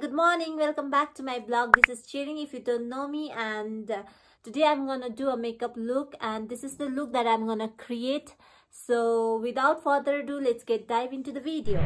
good morning. Welcome back to my blog. This is Tshering if you don't know me and uh, today I'm gonna do a makeup look and this is the look that I'm gonna create. So without further ado, let's get dive into the video.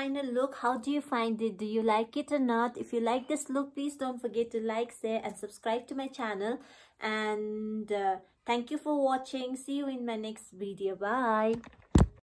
Final look? How do you find it? Do you like it or not? If you like this look please don't forget to like share and subscribe to my channel. And uh, thank you for watching. See you in my next video. Bye